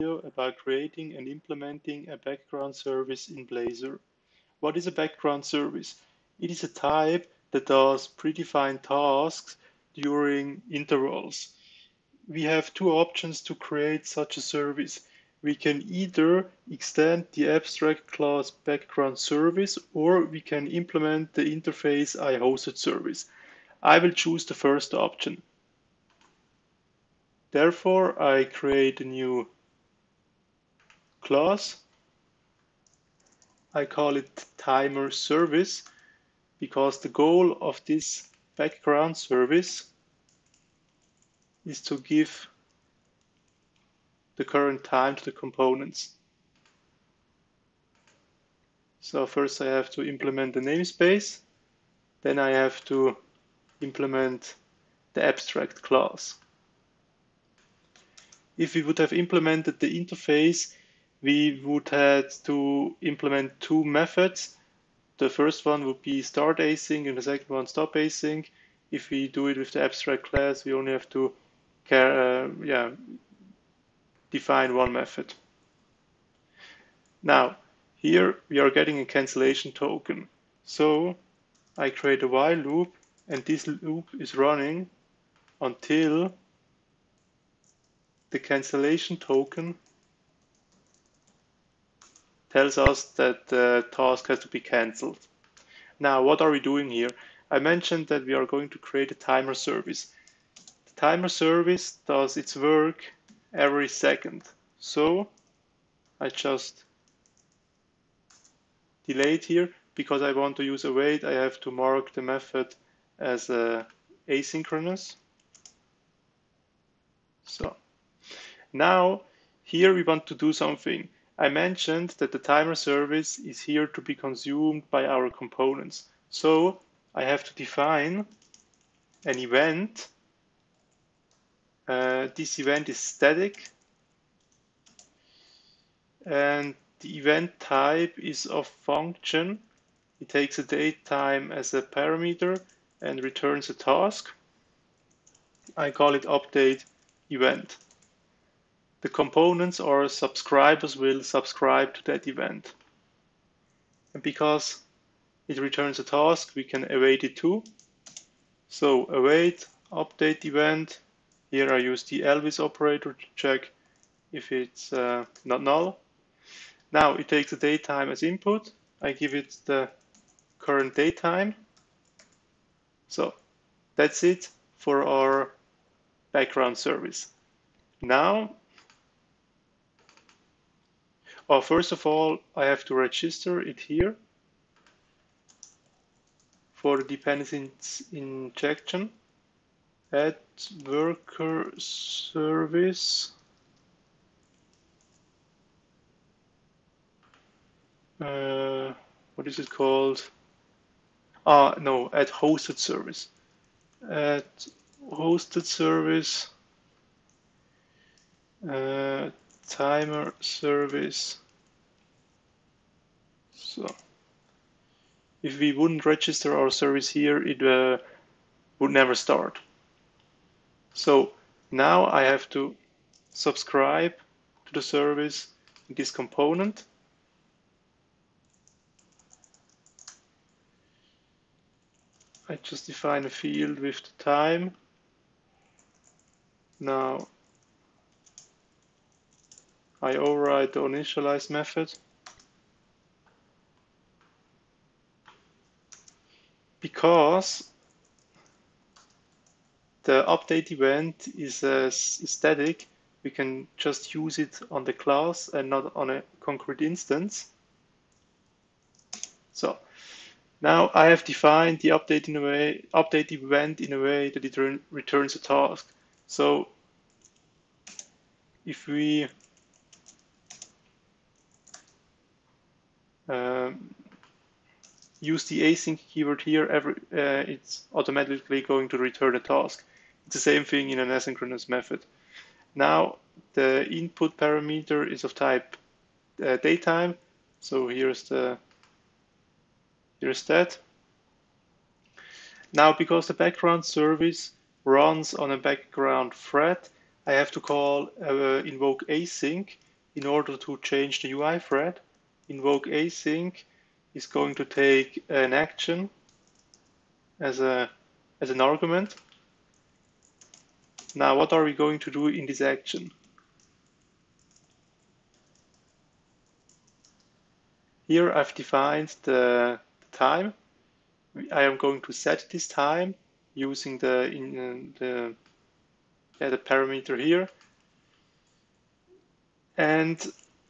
about creating and implementing a background service in Blazor. What is a background service? It is a type that does predefined tasks during intervals. We have two options to create such a service. We can either extend the abstract class background service or we can implement the interface I hosted service. I will choose the first option. Therefore, I create a new class. I call it timer service because the goal of this background service is to give the current time to the components. So first I have to implement the namespace, then I have to implement the abstract class. If we would have implemented the interface we would have to implement two methods. The first one would be start async and the second one stop async. If we do it with the abstract class, we only have to care, uh, yeah, define one method. Now, here we are getting a cancellation token. So I create a while loop and this loop is running until the cancellation token tells us that the task has to be cancelled. Now, what are we doing here? I mentioned that we are going to create a timer service. The timer service does its work every second. So I just delay it here because I want to use await. I have to mark the method as a asynchronous. So now here we want to do something. I mentioned that the timer service is here to be consumed by our components. So I have to define an event. Uh, this event is static and the event type is of function. It takes a date time as a parameter and returns a task. I call it update event the components or subscribers will subscribe to that event. And because it returns a task, we can await it too. So await, update event. Here I use the Elvis operator to check if it's uh, not null. Now it takes the date time as input. I give it the current date time. So that's it for our background service. Now well, first of all, I have to register it here for dependency injection. Add worker service. Uh, what is it called? Ah, no, add hosted service. Add hosted service. Uh, timer service. So if we wouldn't register our service here, it uh, would never start. So now I have to subscribe to the service in this component. I just define a field with the time. Now I override the initialize method. Because the update event is, uh, static, we can just use it on the class and not on a concrete instance. So now I have defined the update in a way, update event in a way that it re returns a task. So if we um, use the async keyword here, every, uh, it's automatically going to return a task. It's the same thing in an asynchronous method. Now the input parameter is of type uh, datetime. So here's the here's that. Now because the background service runs on a background thread, I have to call uh, invoke async in order to change the UI thread, invoke async is going to take an action as a as an argument. Now, what are we going to do in this action? Here I've defined the time. I am going to set this time using the in uh, the yeah, the parameter here. And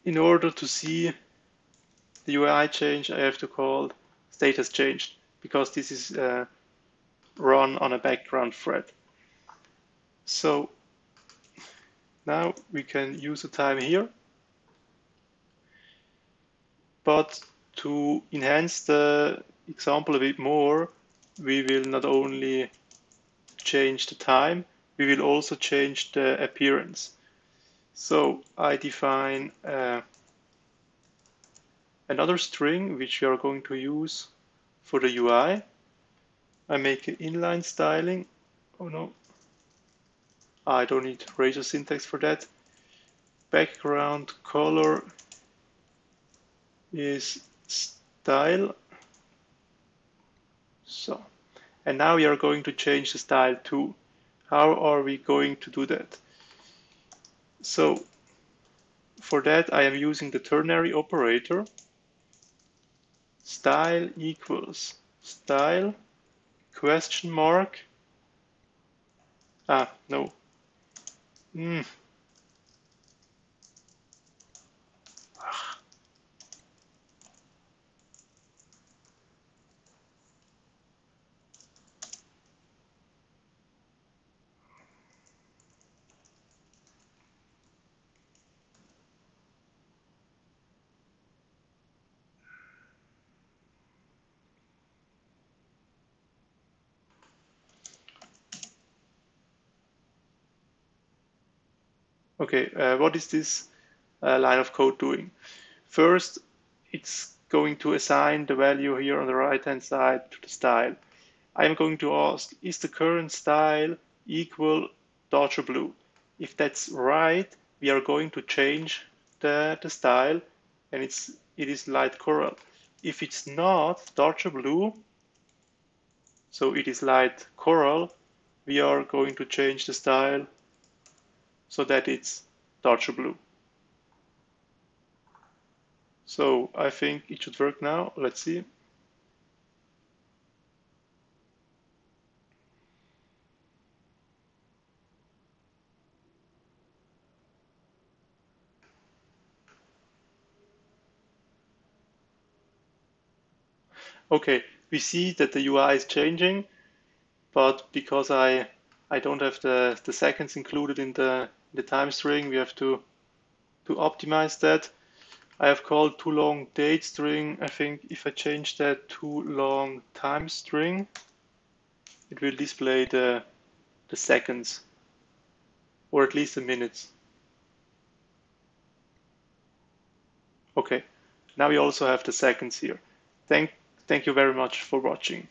in order to see the UI change, I have to call StateHasChanged because this is uh, run on a background thread. So now we can use the time here. But to enhance the example a bit more, we will not only change the time, we will also change the appearance. So I define uh, another string which we are going to use for the UI. I make an inline styling. Oh no, I don't need Razor syntax for that. Background color is style. So, and now we are going to change the style too. How are we going to do that? So, for that I am using the ternary operator. Style equals style question mark. Ah, no. Mm, Okay, uh, what is this uh, line of code doing? First, it's going to assign the value here on the right hand side to the style. I'm going to ask, is the current style equal Dodger blue? If that's right, we are going to change the, the style and it's it is light coral. If it's not Dodger blue, so it is light coral, we are going to change the style so that it's Dodger blue. So I think it should work now. Let's see. Okay, we see that the UI is changing, but because I I don't have the, the seconds included in the the time string, we have to, to optimize that. I have called too long date string. I think if I change that to long time string, it will display the, the seconds or at least the minutes. Okay, now we also have the seconds here. Thank, thank you very much for watching.